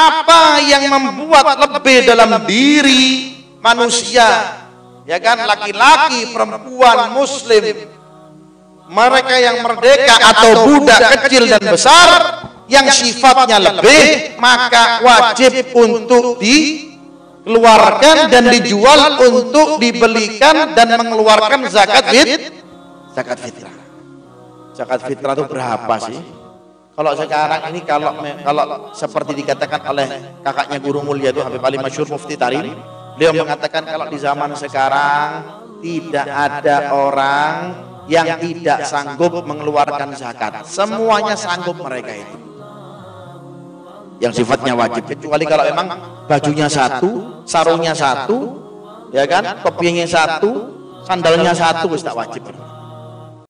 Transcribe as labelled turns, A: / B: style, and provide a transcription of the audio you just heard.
A: apa yang membuat lebih dalam diri manusia? Ya kan laki-laki perempuan muslim. Mereka yang merdeka atau budak kecil dan besar yang sifatnya lebih maka wajib untuk dikeluarkan dan dijual untuk dibelikan dan mengeluarkan zakat fit zakat fitrah. Zakat fitrah itu berapa sih kalau sekarang ini kalau kalau seperti dikatakan oleh kakaknya guru mulia itu Habib Ali Masyur Mufti Tarim, beliau mengatakan kalau di zaman sekarang tidak ada orang yang tidak sanggup mengeluarkan zakat. Semuanya sanggup mereka itu. Yang sifatnya wajib kecuali kalau memang bajunya satu, sarungnya satu, ya kan, kopinya satu, sandalnya satu, tidak wajib.